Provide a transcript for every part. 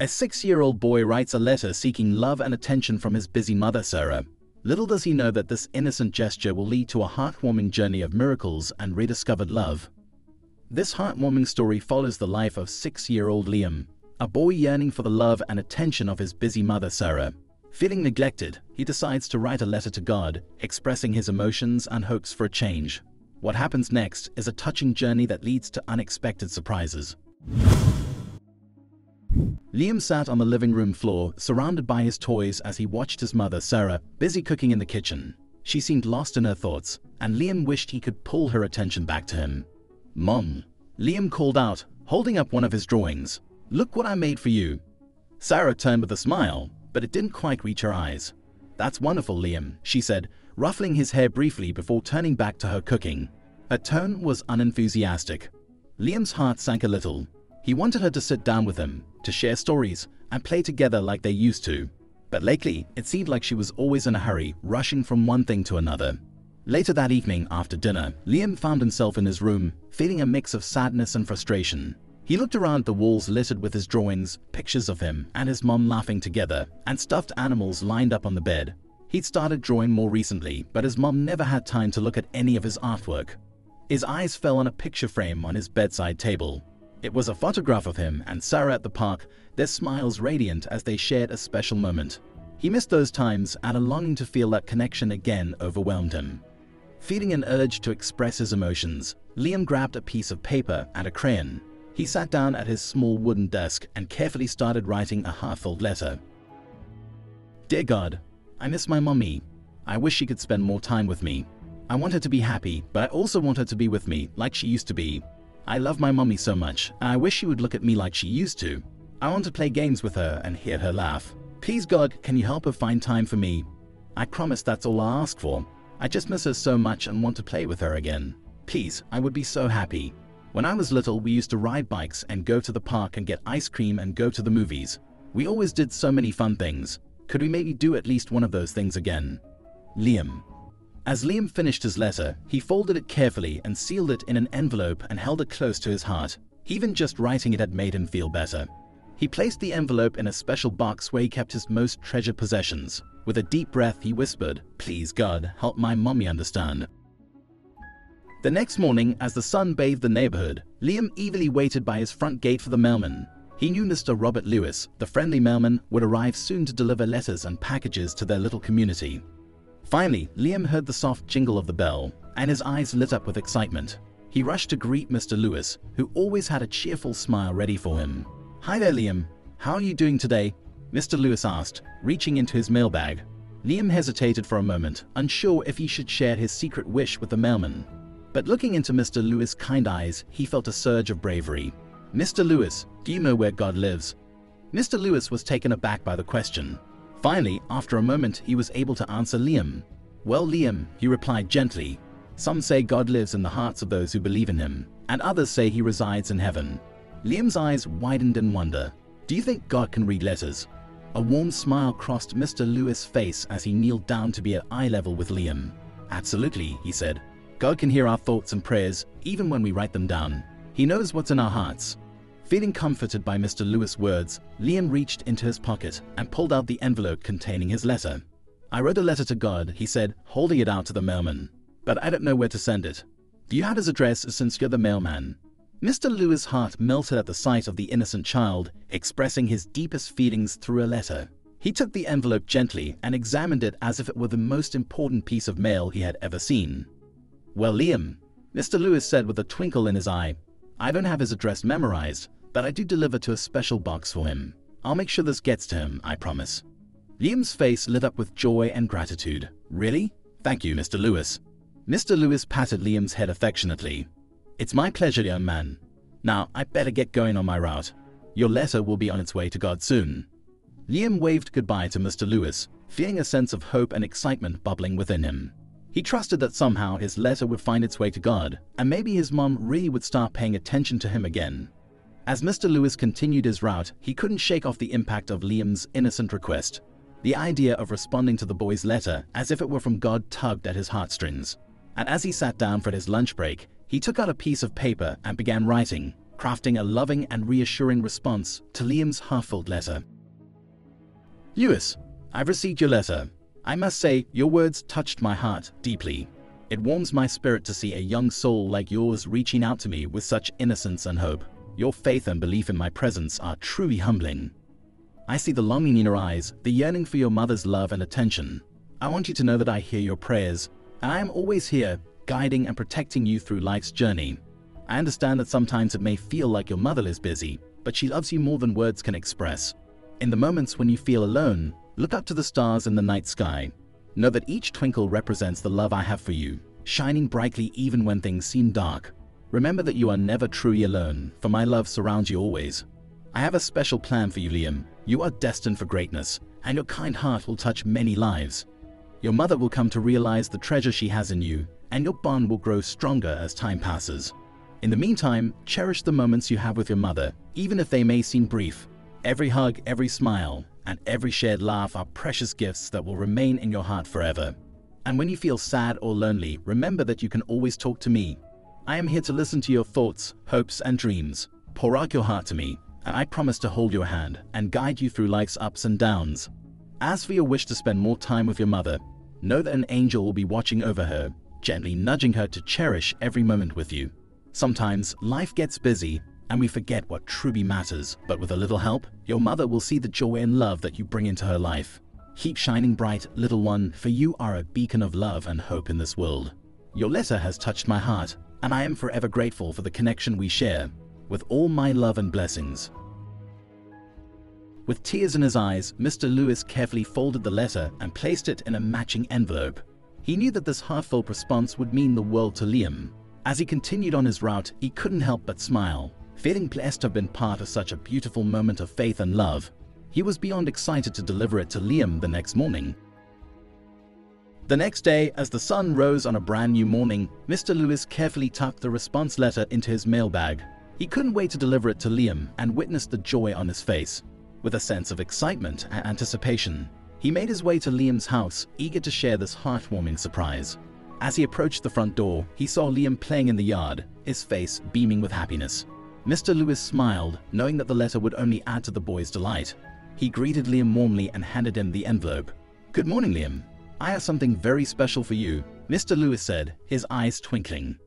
A six-year-old boy writes a letter seeking love and attention from his busy mother, Sarah. Little does he know that this innocent gesture will lead to a heartwarming journey of miracles and rediscovered love. This heartwarming story follows the life of six-year-old Liam, a boy yearning for the love and attention of his busy mother, Sarah. Feeling neglected, he decides to write a letter to God, expressing his emotions and hopes for a change. What happens next is a touching journey that leads to unexpected surprises. Liam sat on the living room floor, surrounded by his toys as he watched his mother, Sarah, busy cooking in the kitchen. She seemed lost in her thoughts, and Liam wished he could pull her attention back to him. Mom, Liam called out, holding up one of his drawings. Look what I made for you. Sarah turned with a smile, but it didn't quite reach her eyes. That's wonderful, Liam, she said, ruffling his hair briefly before turning back to her cooking. Her tone was unenthusiastic. Liam's heart sank a little. He wanted her to sit down with him, to share stories, and play together like they used to. But lately, it seemed like she was always in a hurry, rushing from one thing to another. Later that evening, after dinner, Liam found himself in his room, feeling a mix of sadness and frustration. He looked around the walls littered with his drawings, pictures of him and his mom laughing together, and stuffed animals lined up on the bed. He'd started drawing more recently, but his mom never had time to look at any of his artwork. His eyes fell on a picture frame on his bedside table. It was a photograph of him and Sarah at the park, their smiles radiant as they shared a special moment. He missed those times and a longing to feel that connection again overwhelmed him. Feeling an urge to express his emotions, Liam grabbed a piece of paper and a crayon. He sat down at his small wooden desk and carefully started writing a heartfelt letter. Dear God, I miss my mommy. I wish she could spend more time with me. I want her to be happy, but I also want her to be with me like she used to be. I love my mommy so much, I wish she would look at me like she used to. I want to play games with her and hear her laugh. Please God, can you help her find time for me? I promise that's all I ask for. I just miss her so much and want to play with her again. Please, I would be so happy. When I was little, we used to ride bikes and go to the park and get ice cream and go to the movies. We always did so many fun things. Could we maybe do at least one of those things again? Liam. As Liam finished his letter, he folded it carefully and sealed it in an envelope and held it close to his heart. Even just writing it had made him feel better. He placed the envelope in a special box where he kept his most treasured possessions. With a deep breath, he whispered, Please God, help my mommy understand. The next morning, as the sun bathed the neighborhood, Liam eagerly waited by his front gate for the mailman. He knew Mr. Robert Lewis, the friendly mailman, would arrive soon to deliver letters and packages to their little community. Finally, Liam heard the soft jingle of the bell, and his eyes lit up with excitement. He rushed to greet Mr. Lewis, who always had a cheerful smile ready for him. Hi there, Liam. How are you doing today? Mr. Lewis asked, reaching into his mailbag. Liam hesitated for a moment, unsure if he should share his secret wish with the mailman. But looking into Mr. Lewis' kind eyes, he felt a surge of bravery. Mr. Lewis, do you know where God lives? Mr. Lewis was taken aback by the question. Finally, after a moment, he was able to answer Liam. Well, Liam, he replied gently, some say God lives in the hearts of those who believe in him, and others say he resides in heaven. Liam's eyes widened in wonder. Do you think God can read letters? A warm smile crossed Mr. Lewis' face as he kneeled down to be at eye level with Liam. Absolutely, he said. God can hear our thoughts and prayers, even when we write them down. He knows what's in our hearts. Feeling comforted by Mr. Lewis' words, Liam reached into his pocket and pulled out the envelope containing his letter. I wrote a letter to God, he said, holding it out to the mailman. But I don't know where to send it. Do you have his address since you're the mailman? Mr. Lewis' heart melted at the sight of the innocent child, expressing his deepest feelings through a letter. He took the envelope gently and examined it as if it were the most important piece of mail he had ever seen. Well, Liam, Mr. Lewis said with a twinkle in his eye, I don't have his address memorized, but I do deliver to a special box for him. I'll make sure this gets to him, I promise. Liam's face lit up with joy and gratitude. Really? Thank you, Mr. Lewis. Mr. Lewis patted Liam's head affectionately. It's my pleasure, young man. Now, I better get going on my route. Your letter will be on its way to God soon. Liam waved goodbye to Mr. Lewis, feeling a sense of hope and excitement bubbling within him. He trusted that somehow his letter would find its way to God, and maybe his mom really would start paying attention to him again. As Mr. Lewis continued his route, he couldn't shake off the impact of Liam's innocent request. The idea of responding to the boy's letter as if it were from God tugged at his heartstrings. And as he sat down for his lunch break, he took out a piece of paper and began writing. crafting a loving and reassuring response to Liam's heartfelt letter. Lewis, I've received your letter. I must say, your words touched my heart deeply. It warms my spirit to see a young soul like yours reaching out to me with such innocence and hope. Your faith and belief in my presence are truly humbling. I see the longing in your eyes, the yearning for your mother's love and attention. I want you to know that I hear your prayers, I am always here, guiding and protecting you through life's journey. I understand that sometimes it may feel like your mother is busy, but she loves you more than words can express. In the moments when you feel alone, look up to the stars in the night sky. Know that each twinkle represents the love I have for you, shining brightly even when things seem dark. Remember that you are never truly alone, for my love surrounds you always. I have a special plan for you, Liam. You are destined for greatness, and your kind heart will touch many lives. Your mother will come to realize the treasure she has in you, and your bond will grow stronger as time passes. In the meantime, cherish the moments you have with your mother, even if they may seem brief. Every hug, every smile, and every shared laugh are precious gifts that will remain in your heart forever. And when you feel sad or lonely, remember that you can always talk to me. I am here to listen to your thoughts, hopes, and dreams. Pour out your heart to me, and I promise to hold your hand and guide you through life's ups and downs. As for your wish to spend more time with your mother, know that an angel will be watching over her, gently nudging her to cherish every moment with you. Sometimes life gets busy and we forget what truly matters, but with a little help, your mother will see the joy and love that you bring into her life. Keep shining bright, little one, for you are a beacon of love and hope in this world. Your letter has touched my heart, and I am forever grateful for the connection we share, with all my love and blessings. With tears in his eyes, Mr. Lewis carefully folded the letter and placed it in a matching envelope. He knew that this heartfelt response would mean the world to Liam, as he continued on his route, he couldn't help but smile. Feeling blessed to have been part of such a beautiful moment of faith and love, he was beyond excited to deliver it to Liam the next morning. The next day, as the sun rose on a brand new morning, Mr. Lewis carefully tucked the response letter into his mailbag. He couldn't wait to deliver it to Liam and witnessed the joy on his face. With a sense of excitement and anticipation, he made his way to Liam's house, eager to share this heartwarming surprise. As he approached the front door, he saw Liam playing in the yard, his face beaming with happiness. Mr. Lewis smiled, knowing that the letter would only add to the boy's delight. He greeted Liam warmly and handed him the envelope. Good morning, Liam. I have something very special for you, Mr. Lewis said, his eyes twinkling.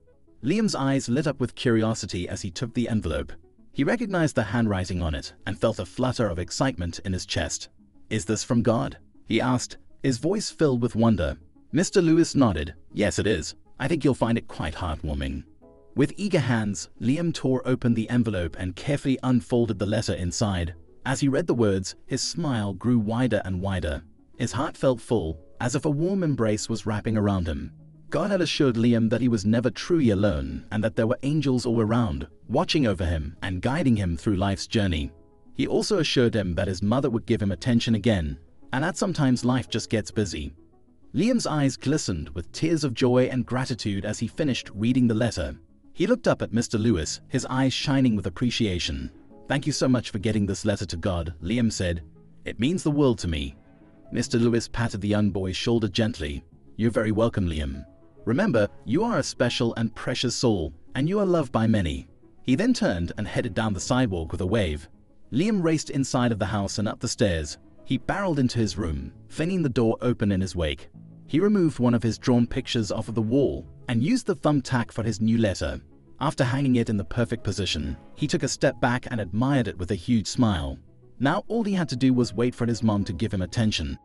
Liam's eyes lit up with curiosity as he took the envelope. He recognized the handwriting on it and felt a flutter of excitement in his chest. Is this from God? He asked, his voice filled with wonder. Mr. Lewis nodded. Yes, it is. I think you'll find it quite heartwarming. With eager hands, Liam tore open the envelope and carefully unfolded the letter inside. As he read the words, his smile grew wider and wider. His heart felt full, as if a warm embrace was wrapping around him. God had assured Liam that he was never truly alone and that there were angels all around, watching over him and guiding him through life's journey. He also assured him that his mother would give him attention again, and that sometimes life just gets busy. Liam's eyes glistened with tears of joy and gratitude as he finished reading the letter. He looked up at Mr. Lewis, his eyes shining with appreciation. Thank you so much for getting this letter to God, Liam said. It means the world to me. Mr. Lewis patted the young boy's shoulder gently. You're very welcome, Liam. Remember, you are a special and precious soul, and you are loved by many. He then turned and headed down the sidewalk with a wave. Liam raced inside of the house and up the stairs. He barreled into his room, flinging the door open in his wake. He removed one of his drawn pictures off of the wall and used the thumbtack for his new letter. After hanging it in the perfect position, he took a step back and admired it with a huge smile. Now all he had to do was wait for his mom to give him attention.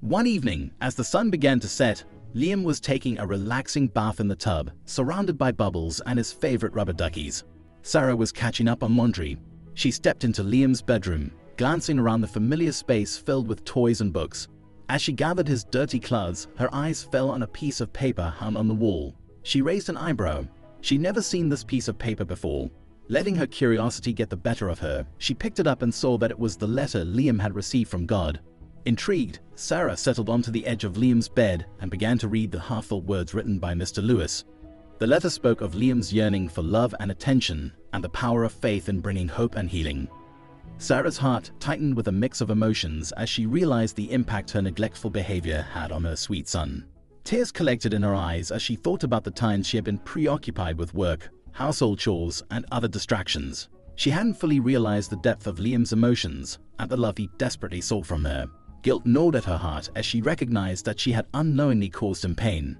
One evening, as the sun began to set, Liam was taking a relaxing bath in the tub, surrounded by bubbles and his favorite rubber duckies. Sarah was catching up on laundry. She stepped into Liam's bedroom, glancing around the familiar space filled with toys and books. As she gathered his dirty clothes, her eyes fell on a piece of paper hung on the wall. She raised an eyebrow. She'd never seen this piece of paper before. Letting her curiosity get the better of her, she picked it up and saw that it was the letter Liam had received from God. Intrigued, Sarah settled onto the edge of Liam's bed and began to read the heartfelt words written by Mr. Lewis. The letter spoke of Liam's yearning for love and attention and the power of faith in bringing hope and healing. Sarah's heart tightened with a mix of emotions as she realized the impact her neglectful behavior had on her sweet son. Tears collected in her eyes as she thought about the times she had been preoccupied with work, household chores, and other distractions. She hadn't fully realized the depth of Liam's emotions and the love he desperately sought from her. Guilt gnawed at her heart as she recognized that she had unknowingly caused him pain.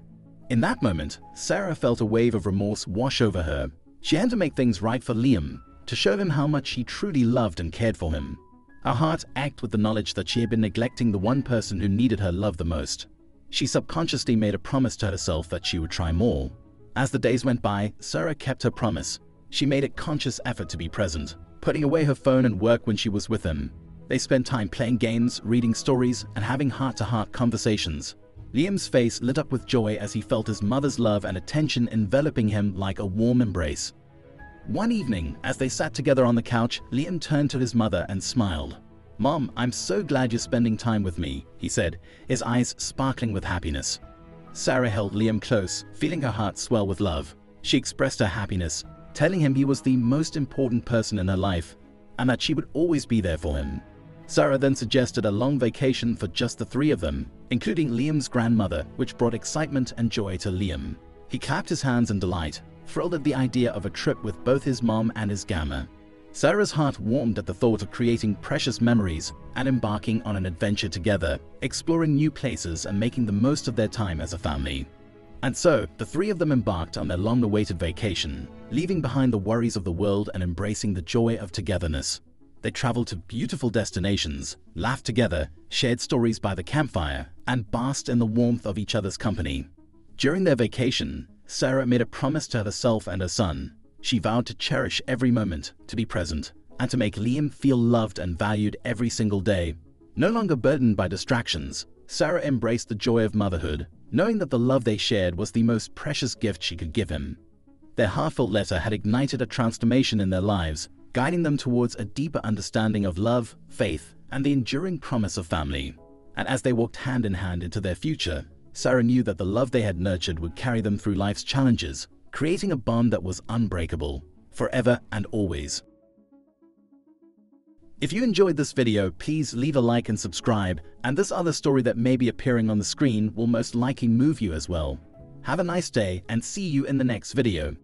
In that moment, Sarah felt a wave of remorse wash over her. She had to make things right for Liam, to show him how much she truly loved and cared for him. Her heart ached with the knowledge that she had been neglecting the one person who needed her love the most. She subconsciously made a promise to herself that she would try more. As the days went by, Sarah kept her promise. She made a conscious effort to be present, putting away her phone and work when she was with him, they spent time playing games, reading stories, and having heart-to-heart -heart conversations. Liam's face lit up with joy as he felt his mother's love and attention enveloping him like a warm embrace. One evening, as they sat together on the couch, Liam turned to his mother and smiled. Mom, I'm so glad you're spending time with me, he said, his eyes sparkling with happiness. Sarah held Liam close, feeling her heart swell with love. She expressed her happiness, telling him he was the most important person in her life and that she would always be there for him. Sarah then suggested a long vacation for just the three of them, including Liam's grandmother, which brought excitement and joy to Liam. He clapped his hands in delight, thrilled at the idea of a trip with both his mom and his gamma. Sarah's heart warmed at the thought of creating precious memories and embarking on an adventure together, exploring new places and making the most of their time as a family. And so, the three of them embarked on their long-awaited vacation, leaving behind the worries of the world and embracing the joy of togetherness. They traveled to beautiful destinations, laughed together, shared stories by the campfire, and basked in the warmth of each other's company. During their vacation, Sarah made a promise to herself and her son. She vowed to cherish every moment, to be present, and to make Liam feel loved and valued every single day. No longer burdened by distractions, Sarah embraced the joy of motherhood, knowing that the love they shared was the most precious gift she could give him. Their heartfelt letter had ignited a transformation in their lives, guiding them towards a deeper understanding of love, faith, and the enduring promise of family. And as they walked hand in hand into their future, Sarah knew that the love they had nurtured would carry them through life's challenges, creating a bond that was unbreakable, forever and always. If you enjoyed this video, please leave a like and subscribe, and this other story that may be appearing on the screen will most likely move you as well. Have a nice day and see you in the next video.